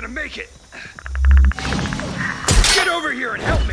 gonna make it. Get over here and help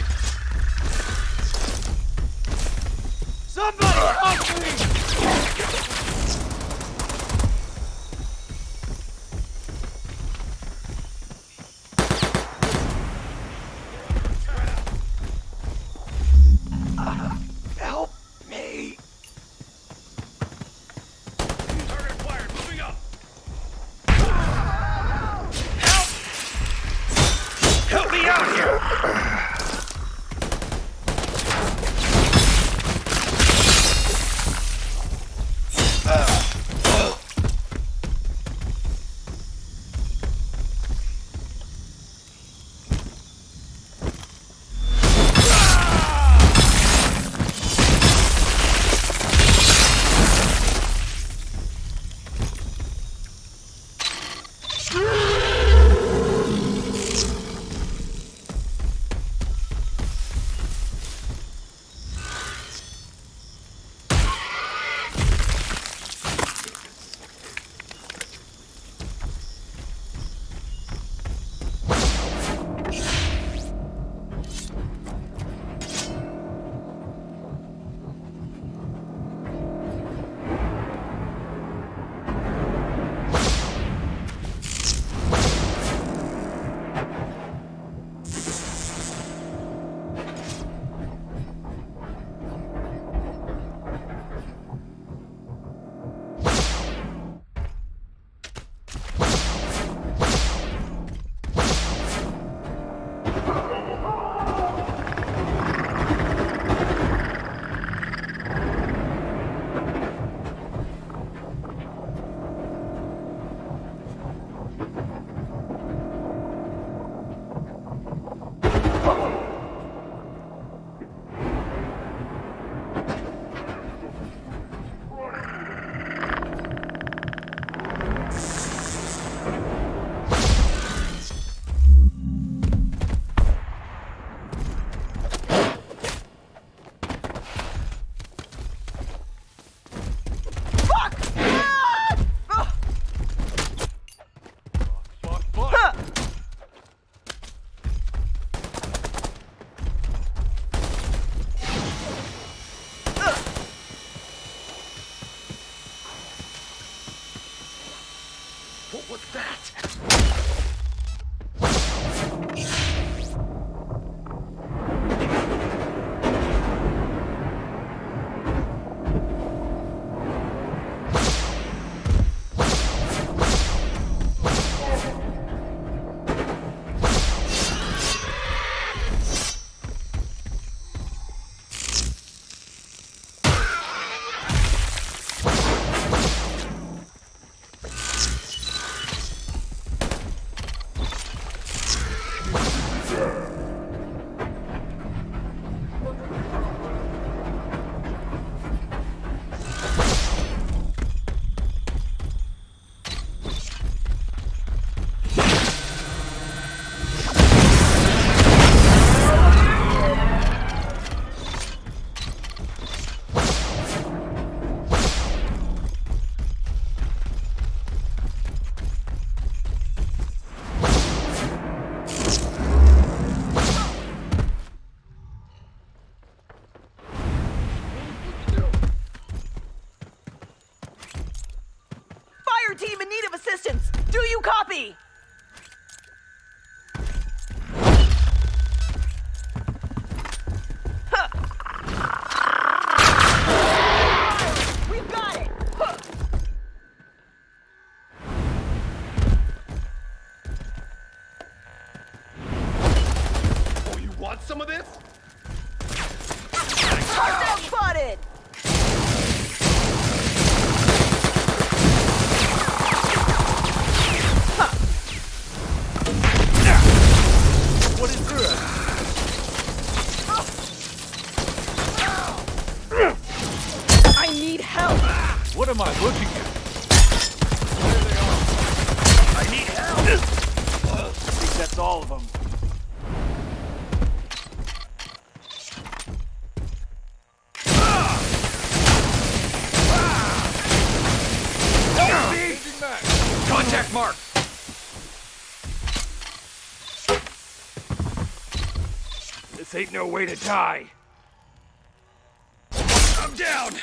ain't no way to die. I'm down!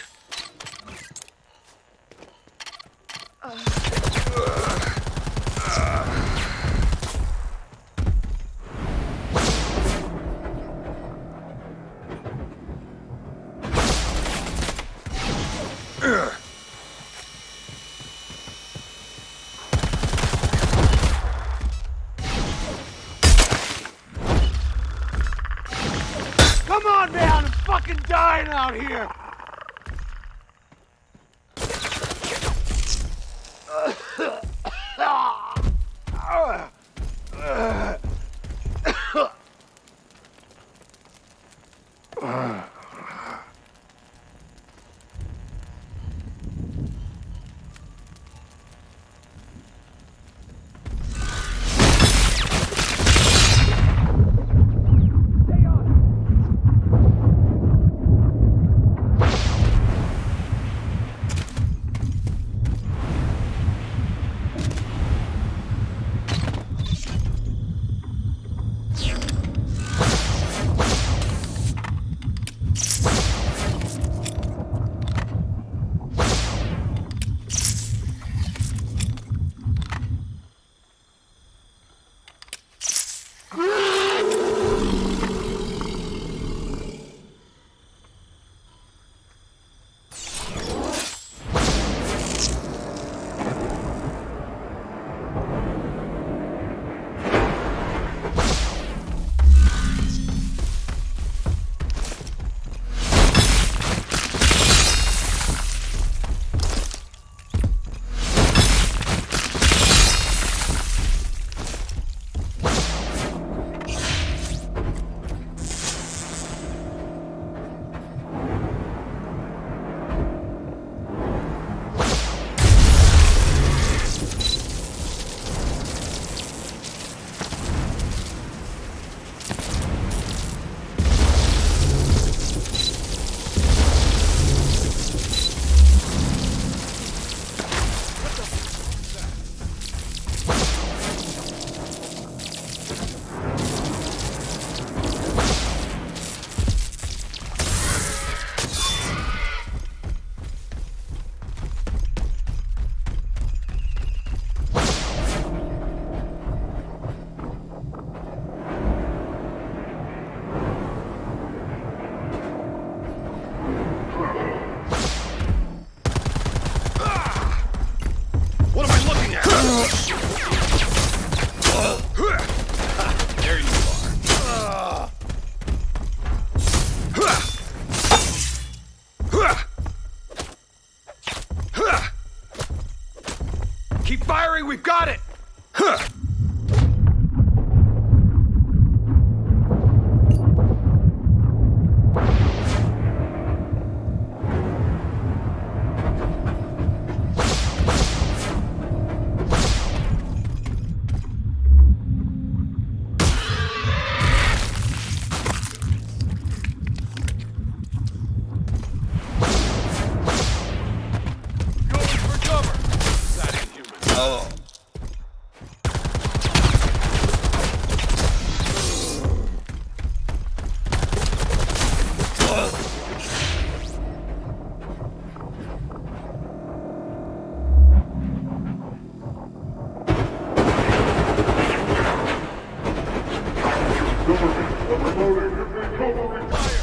Come on, man! I'm fucking dying out here! Ugh. Harry, we've got it! Huh! Reloading! Recovery! Fire!